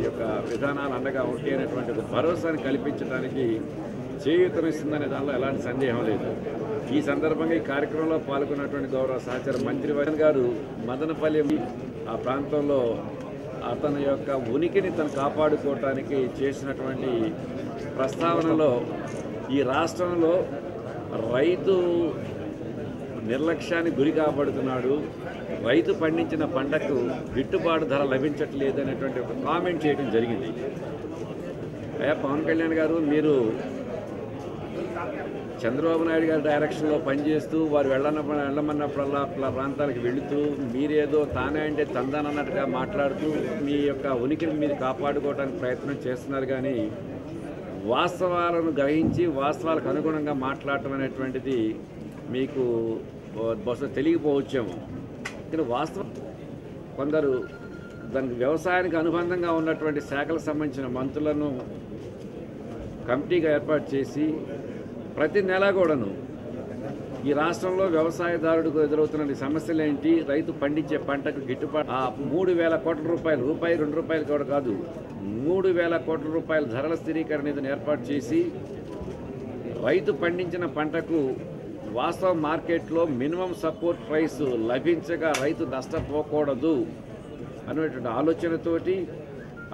వారి యొక్క విధానాలు అండగా ఉంటే అనేటువంటి ఒక భరోసాని కల్పించడానికి చేయూతనిస్తుందనే దానిలో ఎలాంటి సందేహం లేదు. ఈ సందర్భంగా ఈ కార్యక్రమంలో పాల్గొన్నటువంటి గౌరవ సహచార మంత్రి వర్గన్ గారు మదనపల్లి ఆ ప్రాంతంలో అతని యొక్క ఉనికిని తను కాపాడుకోవటానికి చేసినటువంటి ప్రస్తావనలో ఈ రాష్ట్రంలో రైతు నిర్లక్ష్యానికి గురి కాబడుతున్నాడు. రైతు పండించిన పంటకు గిట్టుబాటు ధర లభించట్లేదు అనేటువంటి ఒక కామెంట్ చేయడం జరిగింది. అయ్యా పవన్ కళ్యాణ్ గారు మీరు చంద్రబాబు నాయుడు గారి డైరెక్షన్లో పనిచేస్తూ వారు వెళ్ళనప్పుడు వెళ్ళమన్నప్పుడల్లా ప్రాంతాలకు వెళుతూ మీరేదో తానే అంటే తందానన్నట్టుగా మాట్లాడుతూ మీ యొక్క ఉనికిని మీరు కాపాడుకోవడానికి ప్రయత్నం చేస్తున్నారు కానీ వాస్తవాలను గ్రహించి వాస్తవాలకు అనుగుణంగా మాట్లాడటం అనేటువంటిది మీకు బహుశా తెలియకపోవచ్చేమో. ఇక్కడ వాస్తవం కొందరు దానికి వ్యవసాయానికి అనుబంధంగా ఉన్నటువంటి శాఖలకు సంబంధించిన మంత్రులను కమిటీగా ఏర్పాటు చేసి ప్రతి నెల కూడాను ఈ రాష్ట్రంలో వ్యవసాయదారుడికి ఎదురవుతున్న సమస్యలు ఏంటి? రైతు పండించే పంటకు గిట్టుబాటు ఆ మూడు వేల కోట్ల రూపాయలు రూపాయి రెండు రూపాయలు కూడా కాదు మూడు వేల కోట్ల రూపాయల ధరల స్థిరీకరణ నిధిని ఏర్పాటు చేసి రైతు పండించిన పంటకు వాస్తవ మార్కెట్లో మినిమం సపోర్ట్ ప్రైస్ లభించగా రైతు నష్టపోకూడదు అనేటువంటి ఆలోచనతోటి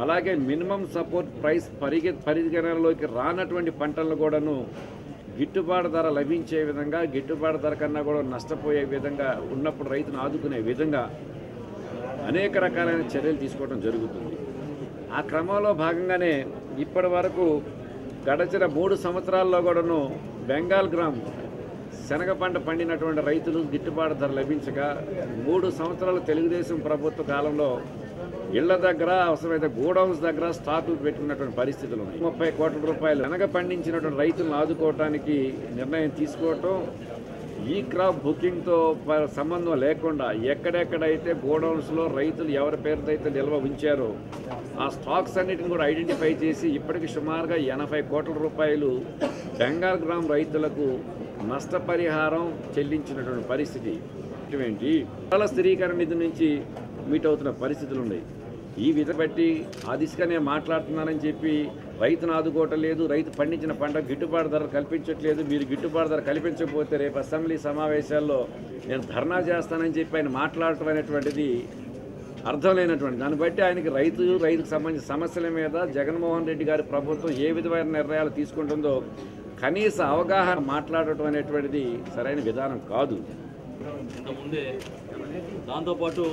అలాగే మినిమం సపోర్ట్ ప్రైస్ పరిగె పరిగణనలోకి రానటువంటి పంటలను కూడాను గిట్టుబాటు ధర లభించే విధంగా గిట్టుబాటు ధర కన్నా కూడా నష్టపోయే విధంగా ఉన్నప్పుడు రైతును ఆదుకునే విధంగా అనేక రకాలైన చర్యలు తీసుకోవడం జరుగుతుంది. ఆ క్రమంలో భాగంగానే ఇప్పటి వరకు గడచిన మూడు సంవత్సరాల్లో కూడాను బెంగాల్ గ్రామ్ శనగ పంట పండినటువంటి రైతులు గిట్టుబాటు ధర లభించక మూడు సంవత్సరాలు తెలుగుదేశం ప్రభుత్వ కాలంలో ఇళ్ళ దగ్గర అవసరమైతే గోడౌన్స్ దగ్గర స్టాకులు పెట్టుకున్నటువంటి పరిస్థితులు ఉన్నాయి. ముప్పై కోట్ల రూపాయలు శనగ పండించినటువంటి రైతులను ఆదుకోవటానికి నిర్ణయం తీసుకోవటం ఈ క్రాప్ బుకింగ్తో ప- సంబంధం లేకుండా ఎక్కడెక్కడైతే గోడౌన్స్లో రైతులు ఎవరి పేరుతో అయితే నిల్వ ఉంచారో ఆ స్టాక్స్ అన్నిటిని కూడా ఐడెంటిఫై చేసి ఇప్పటికి సుమారుగా ఎనభై కోట్ల రూపాయలు బెంగాల్ గ్రామ్ రైతులకు నష్టపరిహారం చెల్లించినటువంటి పరిస్థితి. ఇటువంటి ధరల స్థిరీకరణ నిధి నుంచి మీట్ అవుతున్న పరిస్థితులు ఉన్నాయి. ఈ విధ బట్టి ఆ దిశగానే మాట్లాడుతున్నానని చెప్పి రైతును ఆదుకోవటం లేదు రైతు పండించిన పంట గిట్టుబాటు ధర కల్పించట్లేదు మీరు గిట్టుబాటు ధర కల్పించకపోతే రేపు అసెంబ్లీ సమావేశాల్లో నేను ధర్నా చేస్తానని చెప్పి ఆయన మాట్లాడటం అనేటువంటిది అర్థం లేనటువంటి దాన్ని బట్టి ఆయనకి రైతు రైతుకు సంబంధించిన సమస్యల మీద జగన్మోహన్ రెడ్డి గారి ప్రభుత్వం ఏ విధమైన నిర్ణయాలు తీసుకుంటుందో కనీస అవగాహన మాట్లాడటం అనేటువంటిది సరైన విధానం కాదు. ఇంతకుముందే దాంతోపాటు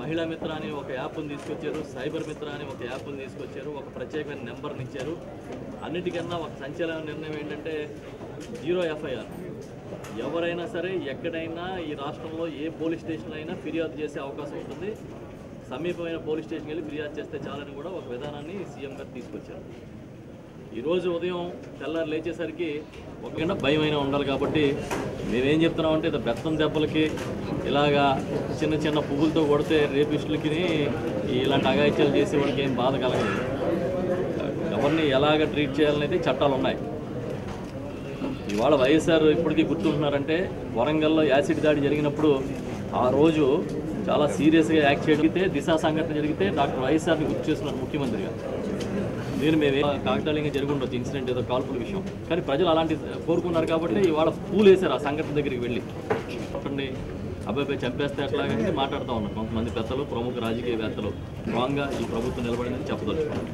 మహిళా మిత్ర అని ఒక యాప్ని తీసుకొచ్చారు సైబర్ మిత్ర అని ఒక యాప్ని తీసుకొచ్చారు ఒక ప్రత్యేకమైన నెంబర్ని ఇచ్చారు. అన్నిటికన్నా ఒక సంచలన నిర్ణయం ఏంటంటే జీరో ఎఫ్ఐఆర్. ఎవరైనా సరే ఎక్కడైనా ఈ రాష్ట్రంలో ఏ పోలీస్ స్టేషన్ అయినా ఫిర్యాదు చేసే అవకాశం ఉంటుంది. సమీపమైన పోలీస్ స్టేషన్కి వెళ్ళి ఫిర్యాదు చేస్తే చాలని కూడా ఒక విధానాన్ని సీఎం గారు తీసుకొచ్చారు. ఈరోజు ఉదయం తెల్లారు లేచేసరికి ఒక భయం అయినా ఉండాలి కాబట్టి మేమేం చెప్తున్నామంటే ఇది బెత్తం దెబ్బలకి ఇలాగా చిన్న చిన్న పువ్వులతో కొడితే రేపిస్టులకి ఇలాంటి అగాయిత్యాలు చేసే వాళ్ళకి ఏం బాధ కలగదు. ఎవరిని ఎలాగ ట్రీట్ చేయాలనేది చట్టాలు ఉన్నాయి. ఇవాళ వైఎస్ఆర్ ఇప్పటికీ గుర్తుంటున్నారంటే వరంగల్లో యాసిడ్ దాడి జరిగినప్పుడు ఆ రోజు చాలా సీరియస్గా యాక్ట్ చేయగలిగితే దిశా సంఘటన జరిగితే డాక్టర్ వైఎస్ఆర్ని గుర్తు చేస్తున్నారు ముఖ్యమంత్రిగా. నేను మేము కాకినాడలో జరిగి ఇన్సిడెంట్ ఏదో కాల్పుల విషయం. కానీ ప్రజలు అలాంటి కోరుకున్నారు కాబట్టి ఇవాళ పూలు వేశారు ఆ సంఘటన దగ్గరికి వెళ్ళి. చెప్పండి అబ్బాయి చంపేస్తే అట్లాగని మాట్లాడుతూ ఉన్నారు కొంతమంది పెద్దలు ప్రముఖ రాజకీయవేత్తలు. స్ట్రాంగ్గా ఈ ప్రభుత్వం నిలబడిందని చెప్పదలుచుకున్నారు